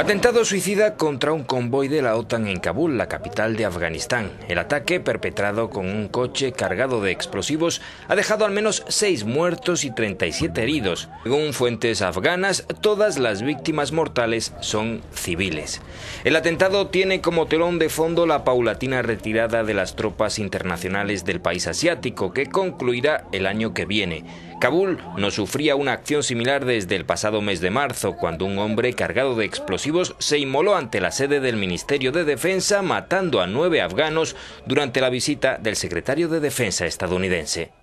Atentado suicida contra un convoy de la OTAN en Kabul, la capital de Afganistán. El ataque, perpetrado con un coche cargado de explosivos, ha dejado al menos seis muertos y 37 heridos. Según fuentes afganas, todas las víctimas mortales son civiles. El atentado tiene como telón de fondo la paulatina retirada de las tropas internacionales del país asiático, que concluirá el año que viene. Kabul no sufría una acción similar desde el pasado mes de marzo, cuando un hombre cargado de explosivos se inmoló ante la sede del Ministerio de Defensa, matando a nueve afganos durante la visita del secretario de Defensa estadounidense.